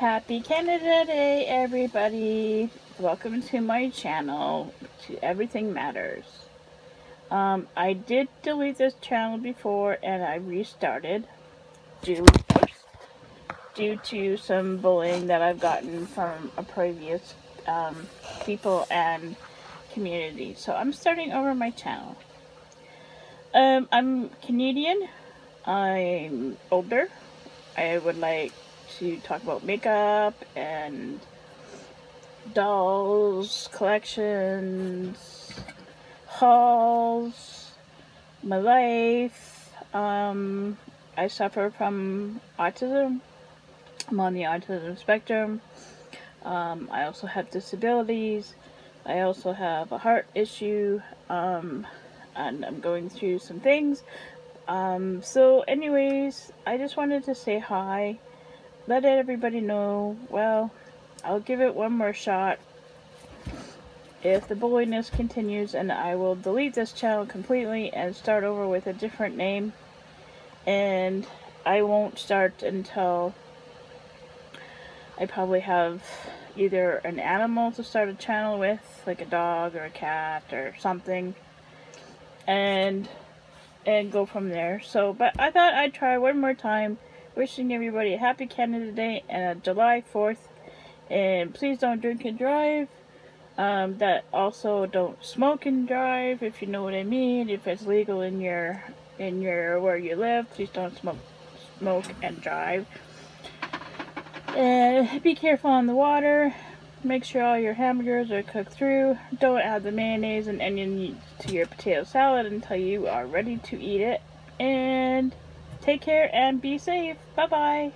Happy Canada Day, everybody. Welcome to my channel, to Everything Matters. Um, I did delete this channel before and I restarted due, due to some bullying that I've gotten from a previous um, people and community. So I'm starting over my channel. Um, I'm Canadian. I'm older. I would like to talk about makeup and dolls, collections, hauls, my life. Um, I suffer from autism. I'm on the autism spectrum. Um, I also have disabilities. I also have a heart issue. Um, and I'm going through some things. Um, so anyways, I just wanted to say hi. Let everybody know, well, I'll give it one more shot. If the bulliness continues, and I will delete this channel completely and start over with a different name. And I won't start until I probably have either an animal to start a channel with, like a dog or a cat or something, and and go from there. So, but I thought I'd try one more time. Wishing everybody a happy Canada Day and a July 4th. And please don't drink and drive. Um, that also don't smoke and drive, if you know what I mean. If it's legal in your in your where you live, please don't smoke smoke and drive. And be careful on the water. Make sure all your hamburgers are cooked through. Don't add the mayonnaise and onion to your potato salad until you are ready to eat it. And take care and be safe. Bye-bye.